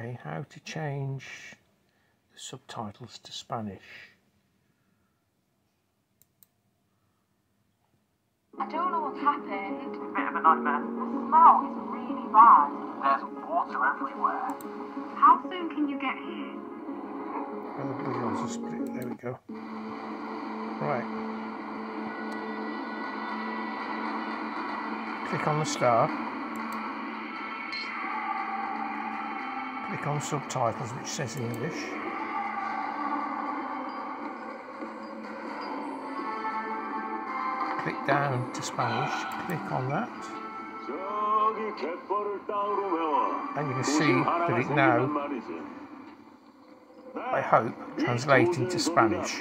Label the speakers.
Speaker 1: Okay, how to change the subtitles to Spanish.
Speaker 2: I don't know what's happened.
Speaker 3: Bit of a nightmare.
Speaker 2: The smell is really bad.
Speaker 3: There's water everywhere.
Speaker 2: How soon can you get here?
Speaker 1: Oh, the bloody hell's a split. There we go. Right. Click on the star. Click on subtitles, which says English. Click down to Spanish. Click on that. And you can see that it now, I hope, translating to Spanish.